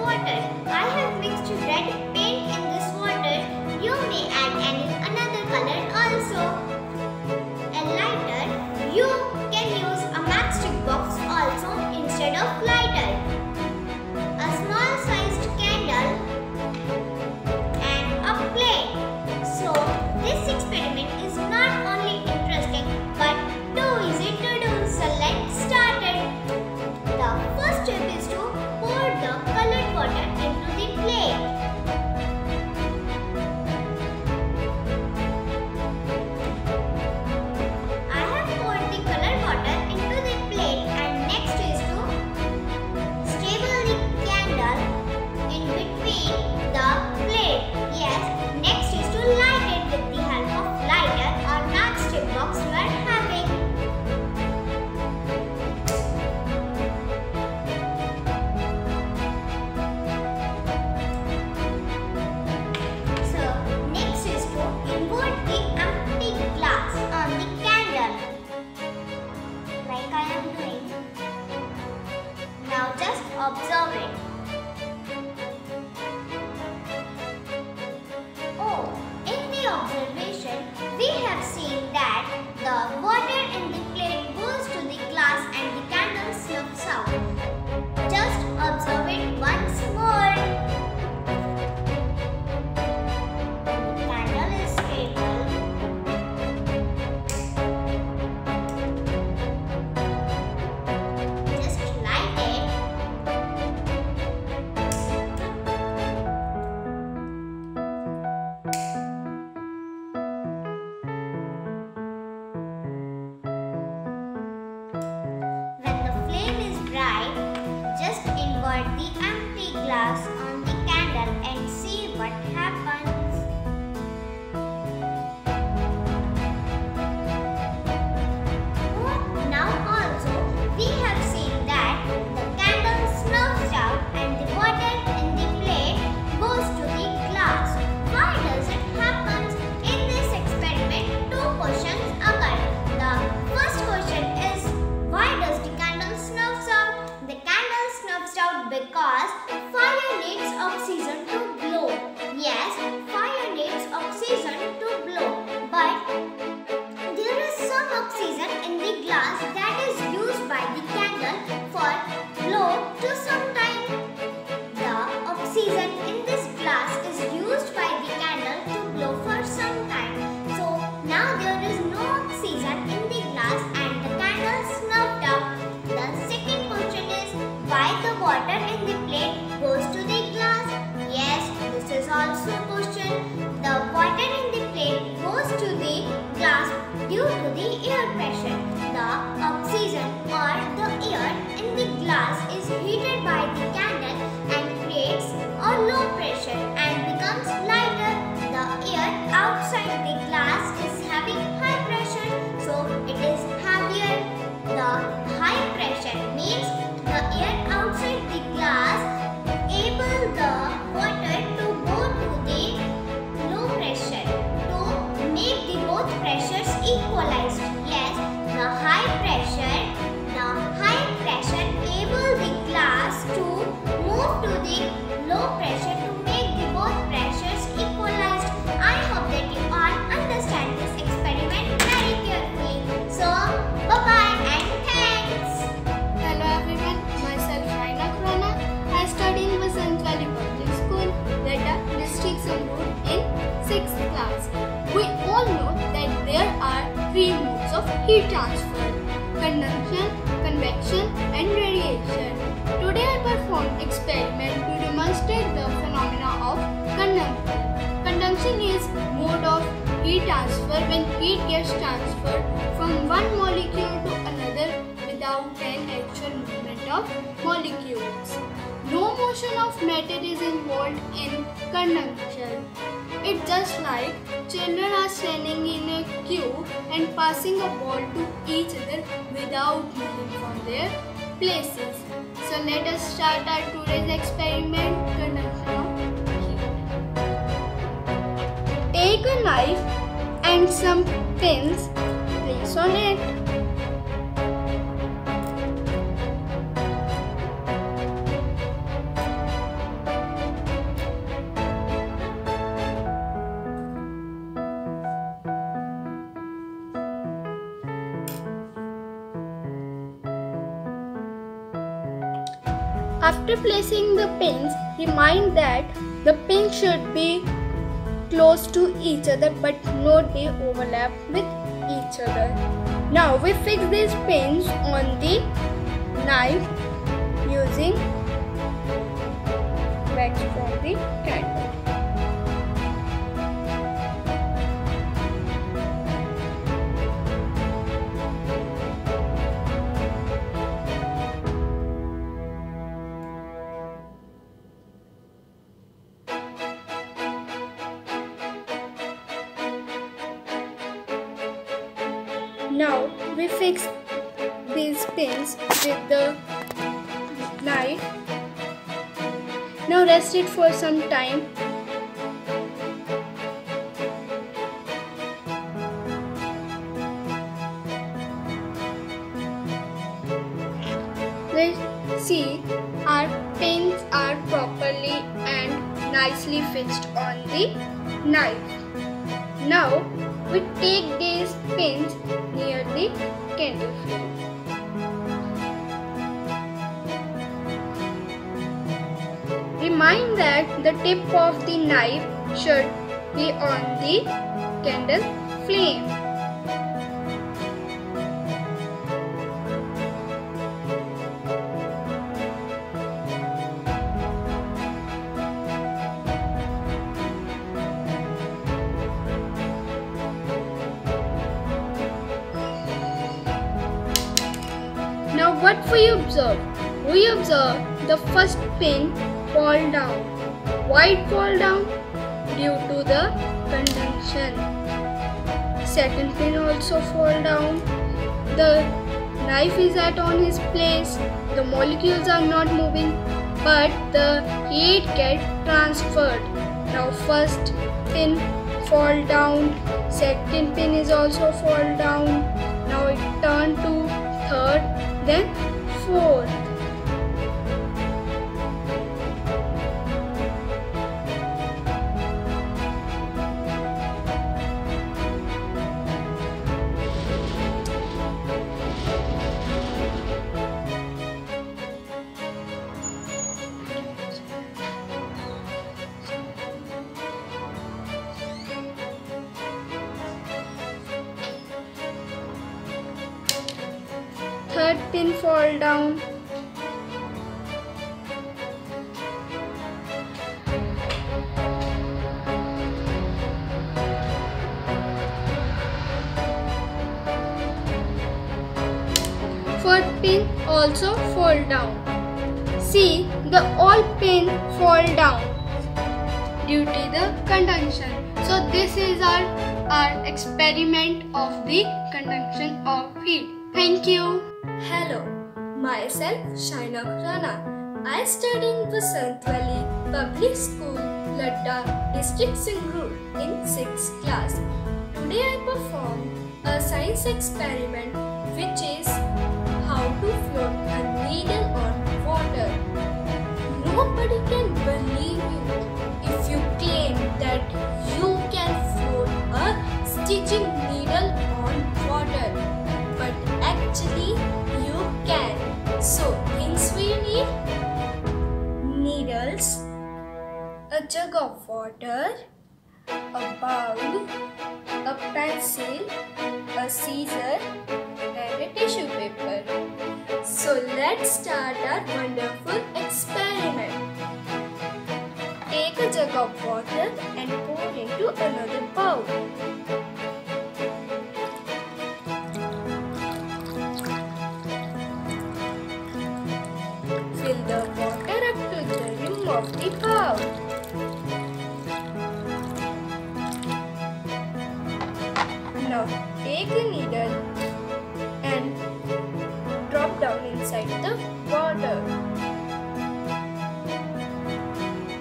water. I have mixed red observing. heat transfer, conduction, convection and radiation. Today I perform experiment to demonstrate the phenomena of conduction. Conduction is mode of heat transfer when heat gets transferred from one molecule to another without an actual movement of molecules. No motion of matter is involved in conduction. It's just like children are standing in a queue and passing a ball to each other without moving from their places. So let us start our today's experiment Take a knife and some pins, place on it. After placing the pins, remind that the pins should be close to each other but not be overlap with each other. Now we fix these pins on the knife using wax from the candle. Fix these pins with the knife. Now rest it for some time. Let's see our pins are properly and nicely fixed on the knife. Now we take these pins near the candle flame. Remind that the tip of the knife should be on the candle flame. What we observe? We observe the first pin fall down. Why it fall down? Due to the conduction. Second pin also fall down. The knife is at on his place. The molecules are not moving but the heat get transferred. Now first pin fall down. Second pin is also fall down. Now it turn to then four. Pin fall down. Fourth pin also fall down. See, the all pin fall down due to the conduction. So this is our, our experiment of the conduction of heat. Thank you. Hello, myself Shaina Khurana. I study in Vasant Valley Public School, Ladda, District Sangrur in 6th class. Today I perform a science experiment which is how to float a needle on water. Nobody can believe you if you claim that you can float a stitching jug of water, a bowl, a pencil, a scissor and a tissue paper. So let's start our wonderful experiment. Take a jug of water and pour into another bowl. Take the needle and drop down inside the water.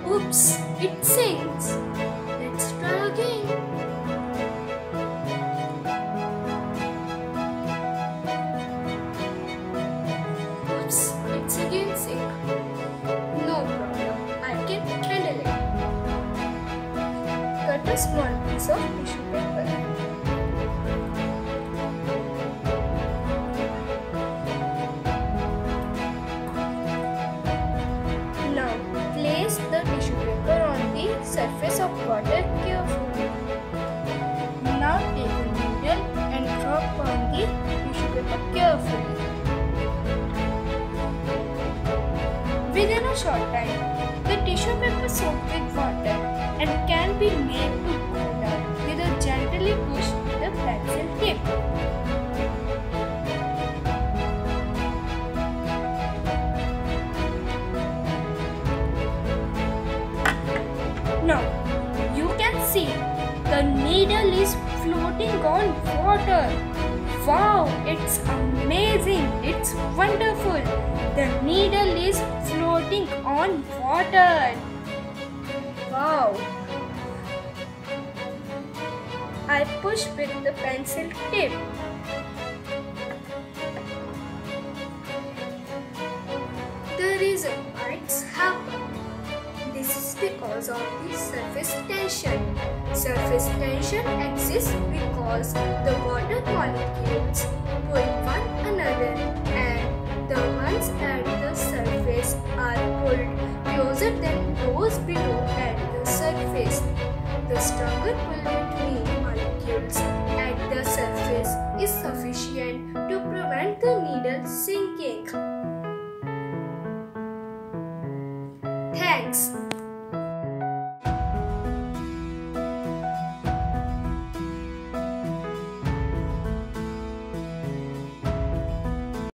Oops, it sinks. Let's try again. Oops, it's again sink. No problem, I can handle it. Cut a small piece of short time, the tissue paper soaked with water and can be made to cool down with a gently push the pencil tip. Now, you can see the needle is floating on water. Wow, it's amazing. It's wonderful. The needle is floating on water. Wow. I push with the pencil tip. The reason why it's happened this is because of the surface tension. Surface tension exists because the water molecules closer than those below at the surface. The stronger pull between molecules at the surface is sufficient to prevent the needle sinking.